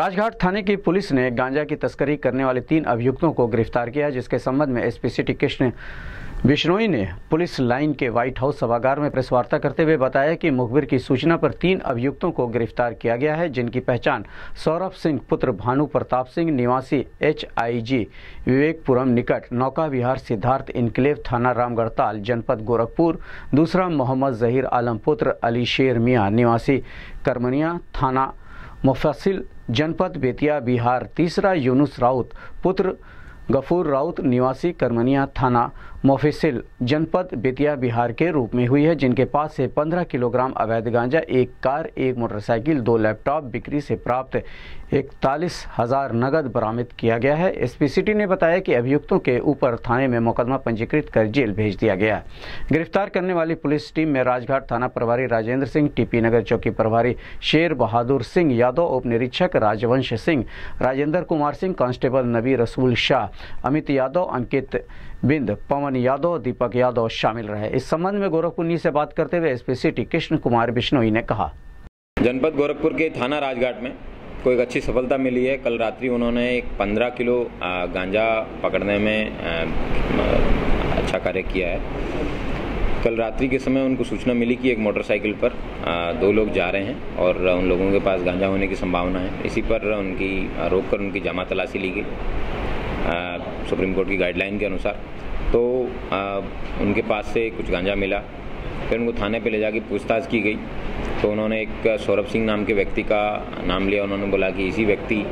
राजघाट थाने की पुलिस ने गांजा की तस्करी करने वाले तीन अभियुक्तों को गिरफ़्तार किया, जिसके संबंध में एसपी सिटी कृष्ण बिश्नोई ने पुलिस लाइन के व्हाइट हाउस सभागार में प्रेस वार्ता करते हुए बताया कि मुखबिर की सूचना पर तीन अभियुक्तों को गिरफ़्तार किया गया है, जिनकी पहचान सौरभ सिंह, पुत्र भानु प्रताप सिंह, निवासी एच आई जी विवेकपुरम निकट नौका विहार सिद्धार्थ इनक्लेव थाना रामगढ़ताल, जनपद गोरखपुर, दूसरा मोहम्मद जहीर आलम, पुत्र अली शेर मियाँ, निवासी करमनिया थाना मुफसिल जनपद बेतिया बिहार तीसरा यूनुस राउत पुत्र गफूर राउत निवासी करमनिया थाना मोफिसिल जनपद बेतिया बिहार के रूप में हुई है, जिनके पास से 15 किलोग्राम अवैध गांजा, एक कार, एक मोटरसाइकिल, दो लैपटॉप बिक्री से प्राप्त इकतालीस हज़ार नगद बरामद किया गया है। एसपी सिटी ने बताया कि अभियुक्तों के ऊपर थाने में मुकदमा पंजीकृत कर जेल भेज दिया गया। है गिरफ़्तार करने वाली पुलिस टीम में राजघाट थाना प्रभारी राजेंद्र सिंह, टीपी नगर चौकी प्रभारी शेर बहादुर सिंह यादव, उप राजवंश सिंह, राजेंद्र कुमार सिंह, कांस्टेबल नबी रसूल शाह अमित यादव, अंकित बिंद, पवन यादव, दीपक यादव शामिल रहे। इस संबंध में गोरखपुर से बात करते हुए एसपी सिटी कृष्ण कुमार बिश्नोई ने कहा। जनपद गोरखपुर के थाना राजघाट में को एक अच्छी सफलता मिली है। कल रात्रि उन्होंने एक 15 किलो गांजा पकड़ने में अच्छा कार्य किया है। कल रात्रि के समय उनको सूचना मिली कि एक मोटरसाइकिल पर दो लोग जा रहे हैं और उन लोगों के पास गांजा होने की संभावना है। इसी पर उनकी रोक कर उनकी जमा तलाशी ली गई। सुप्रीम कोर्ट की गाइडलाइन के अनुसार। तो आ, उनके पास से कुछ गांजा मिला। फिर उनको थाने पे ले जाके पूछताछ की गई। तो उन्होंने एक सौरभ सिंह नाम के व्यक्ति का नाम लिया। उन्होंने बोला कि इसी व्यक्ति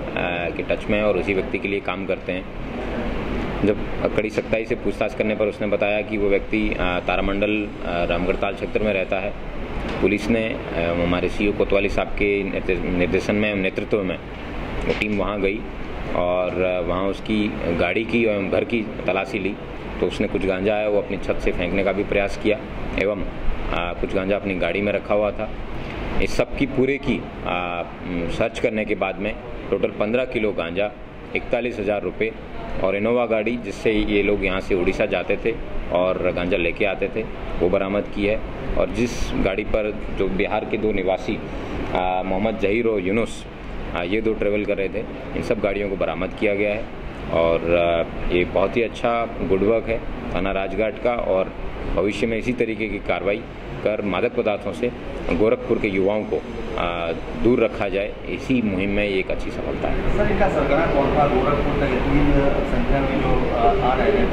के टच में और उसी व्यक्ति के लिए काम करते हैं। जब कड़ी सख्ताई से पूछताछ करने पर उसने बताया कि वो व्यक्ति तारामंडल रामगढ़ताल क्षेत्र में रहता है। पुलिस ने हमारे सीओ कोतवाली साहब के निर्देशन में नेतृत्व में वो टीम वहाँ गई। और वहाँ उसकी गाड़ी की एवं घर की तलाशी ली। तो उसने कुछ गांजा है वो अपनी छत से फेंकने का भी प्रयास किया एवं आ, कुछ गांजा अपनी गाड़ी में रखा हुआ था। इस सब की पूरे की आ, सर्च करने के बाद में टोटल पंद्रह किलो गांजा इकतालीस हज़ार रुपये और इनोवा गाड़ी जिससे ये लोग यहाँ से उड़ीसा जाते थे और गांजा लेके आते थे वो बरामद की है। और जिस गाड़ी पर जो बिहार के दो निवासी मोहम्मद जहीर और यूनुस ये दो ट्रेवल कर रहे थे। इन सब गाड़ियों को बरामद किया गया है और ये बहुत ही अच्छा गुड वर्क है थाना राजघाट का और भविष्य में इसी तरीके की कार्रवाई कर मादक पदार्थों से गोरखपुर के युवाओं को दूर रखा जाए। इसी मुहिम में एक अच्छी सफलता है। सर इनका सरगना कौन था? गोरखपुर संख्या में जो आ रहे हैं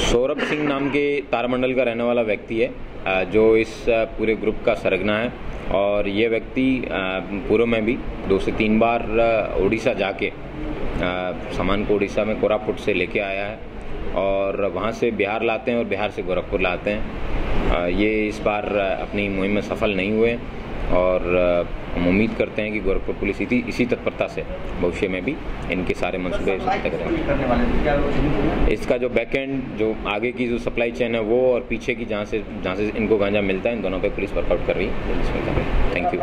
सौरभ सिंह नाम के तारामंडल का रहने वाला व्यक्ति है। जो इस पूरे ग्रुप का सरगना है। और ये व्यक्ति पूर्व में भी दो से तीन बार उड़ीसा जाके सामान को उड़ीसा में कोरापुट से लेके आया है और वहाँ से बिहार लाते हैं और बिहार से गोरखपुर लाते हैं। ये इस बार अपनी मुहिम में सफल नहीं हुए। और हम उम्मीद करते हैं कि गोरखपुर पुलिस इसी इसी तत्परता से भविष्य में भी इनके सारे मनसूबे करेंगे इसका जो बैक एंड जो आगे की जो सप्लाई चेन है, वो और पीछे की जहाँ से जहाँ से इनको गांजा मिलता है, इन दोनों पर पुलिस वर्कआउट कर रही है। Thank you